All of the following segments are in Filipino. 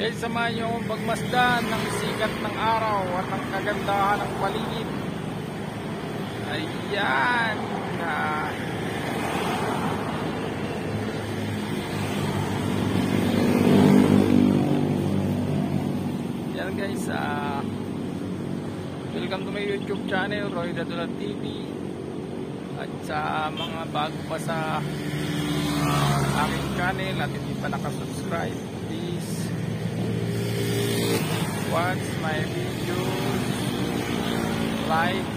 Kaya samahan nyo akong pagmasdan ng sikat ng araw at ng kagandahan ng paligid. Ayan. Ah. Yan guys, ah, welcome to my YouTube channel, Roy Dadulat TV. At sa mga bago pa sa ah, aking channel at hindi pa nakasubscribe, please watch my videos, like,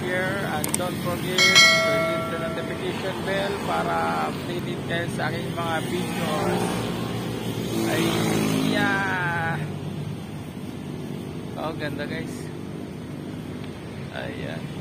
share, and don't forget to hit the notification bell para updated kayo sa aking mga videos. Ayan! Oh, ganda guys. Ayan.